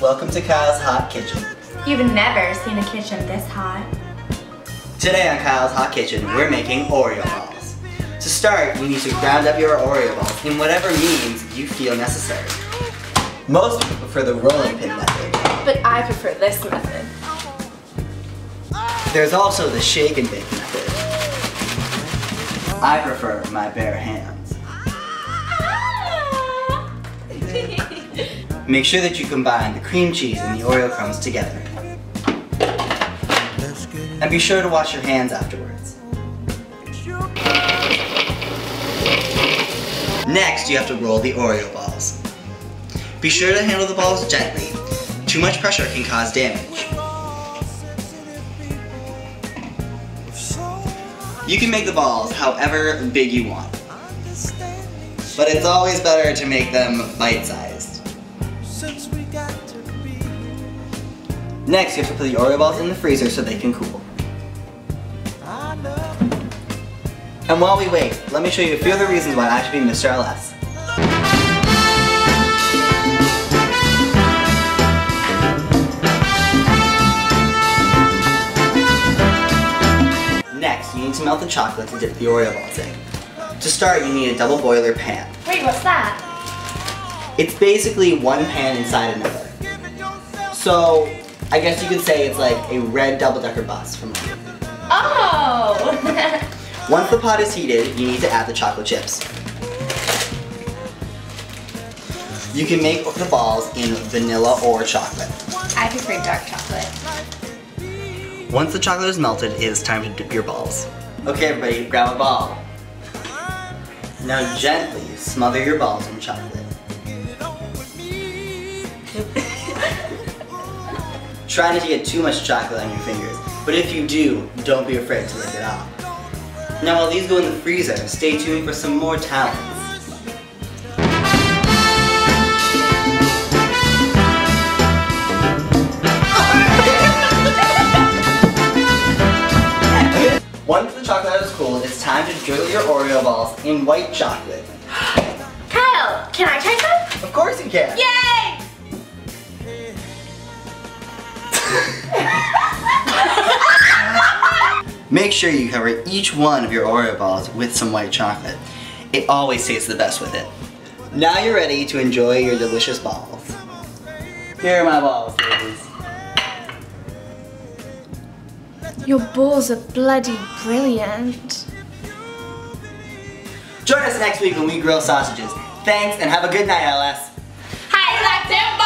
welcome to Kyle's Hot Kitchen. You've never seen a kitchen this hot. Today on Kyle's Hot Kitchen, we're making Oreo balls. To start, you need to ground up your Oreo balls in whatever means you feel necessary. Most people prefer the rolling pin method. But I prefer this method. There's also the shake and bake method. I prefer my bare hands. Make sure that you combine the cream cheese and the Oreo crumbs together. And be sure to wash your hands afterwards. Next, you have to roll the Oreo balls. Be sure to handle the balls gently. Too much pressure can cause damage. You can make the balls however big you want. But it's always better to make them bite-sized. Next, you have to put the Oreo balls in the freezer so they can cool. And while we wait, let me show you a few of the reasons why I should be Mr. LS. Next, you need to melt the chocolate to dip the Oreo balls in. To start, you need a double boiler pan. Wait, what's that? It's basically one pan inside another. So, I guess you could say it's like a red double-decker bus from Oh! Once the pot is heated, you need to add the chocolate chips. You can make the balls in vanilla or chocolate. I prefer dark chocolate. Once the chocolate is melted, it is time to dip your balls. Okay everybody, grab a ball. Now gently smother your balls in chocolate. Try not to get too much chocolate on your fingers, but if you do, don't be afraid to lick it off. Now while these go in the freezer, stay tuned for some more talents. Once the chocolate is cooled, it's time to drizzle your Oreo balls in white chocolate. Kyle, can I try some? Of course you can! Yay! Make sure you cover each one of your Oreo balls with some white chocolate. It always tastes the best with it. Now you're ready to enjoy your delicious balls. Here are my balls, ladies. Your balls are bloody brilliant. Join us next week when we grill sausages. Thanks and have a good night, LS. Hi, Lacto!